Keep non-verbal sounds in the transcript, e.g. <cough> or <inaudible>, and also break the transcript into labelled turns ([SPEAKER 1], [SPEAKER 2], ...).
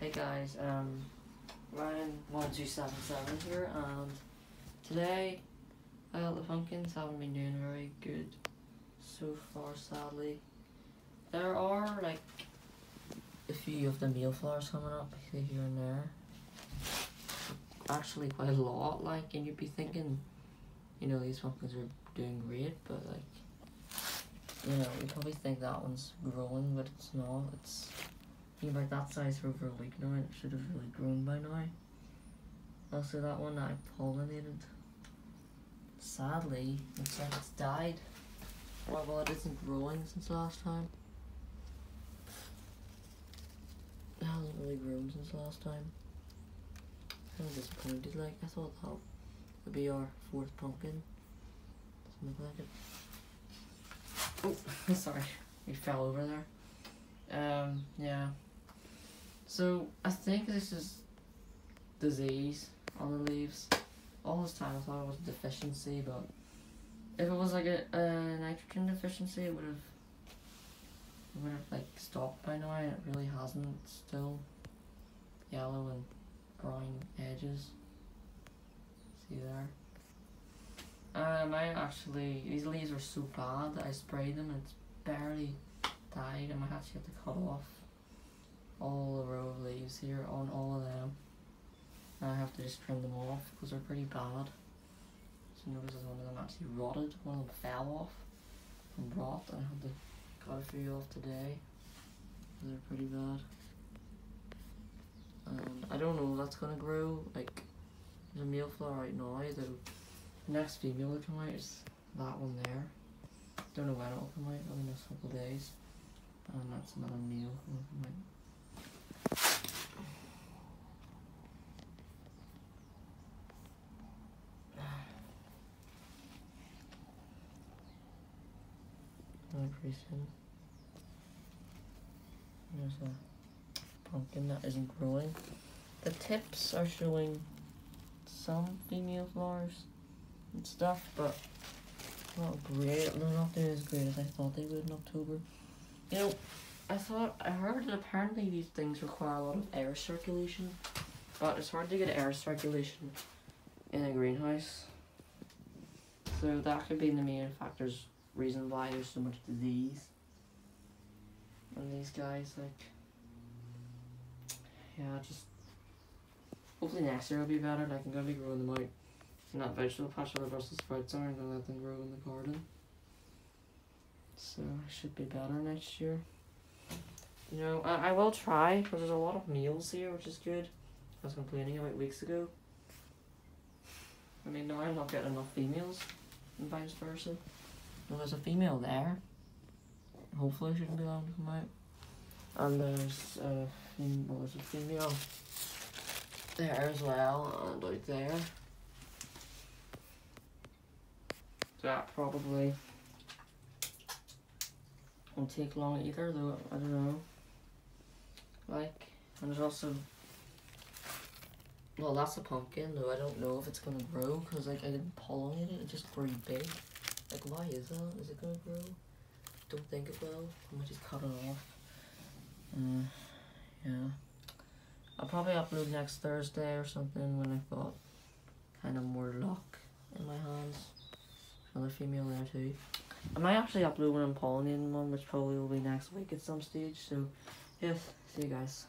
[SPEAKER 1] Hey guys, um, Ryan1277 here, and today, uh, the pumpkins haven't been doing very good so far, sadly. There are, like, a few of the meal flowers coming up here and there. Actually, quite a lot, like, and you'd be thinking, you know, these pumpkins are doing great, but, like, you know, you probably think that one's growing, but it's not. It's being about that size for over a week now, and it should have really grown by now. Also, that one I pollinated. Sadly, looks like it's died. Well, well, it isn't growing since last time. It hasn't really grown since last time. Of disappointed. Like I thought that would be our fourth pumpkin. Doesn't look like it. Oh, <laughs> sorry, we fell over there. Um, yeah. So I think this is disease on the leaves. All this time I thought it was deficiency, but if it was like a, a nitrogen deficiency, it would have it would have like stopped by now. It really hasn't. It's still yellow and brown edges. See there. Um, I actually these leaves are so bad that I sprayed them and it's barely died. And I might actually have to cut off all the row of leaves here on all of them. And I have to just trim them off because they're pretty bad. So notice one of them actually rotted, one of them fell off and rot. I had to cut a few off today. They're pretty bad. And I don't know that's gonna grow. Like there's a male flower right now. The next female to come out is that one there. Don't know when it'll come out, in the next couple days. And that's another male out. pretty soon. There's a pumpkin that isn't growing. The tips are showing some female flowers and stuff, but not great. They're not doing as great as I thought they would in October. You know, I thought, I heard that apparently these things require a lot of air circulation, but it's hard to get air circulation in a greenhouse. So that could be the main factors reason why there's so much disease on these guys. Like, yeah, just hopefully next year will be better. Like, I'm gonna be growing them out that vegetable patch where the Brussels sprouts are, and gonna let them grow in the garden. So it should be better next year. You know, I, I will try because there's a lot of meals here, which is good. I was complaining about weeks ago. I mean, no, I'm not getting enough females, and vice versa. There's a female there. Hopefully, she shouldn't be long to come out. And there's a a female there as well, and out there. That probably won't take long either, though. I don't know. Like, and there's also well, that's a pumpkin, though I don't know if it's gonna grow because like I didn't pollinate it. It just grew big. Is that? Is it gonna grow? Don't think it will. I might just cut it off. Uh, yeah. I'll probably upload next Thursday or something when I've got kind of more luck in my hands. Another female there too. I might actually upload when I'm pollinating one, which probably will be next week at some stage. So, yes, see you guys.